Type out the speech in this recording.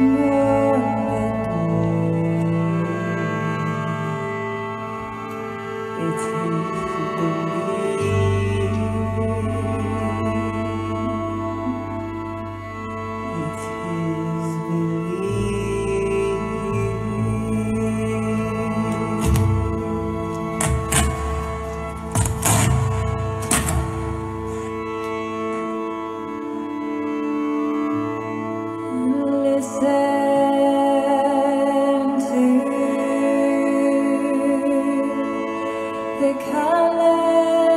more Hallelujah.